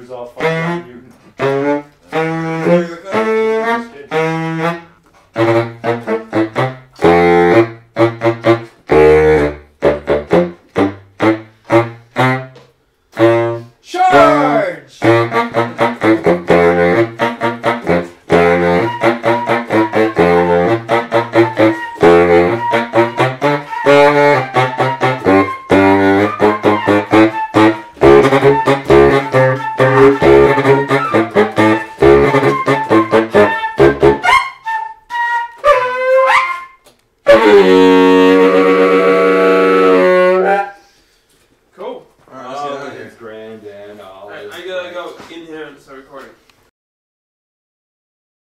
was all fucked up. You, Cool. All right, I'll I'll oh, get grand and all I, I gotta go in here and start recording.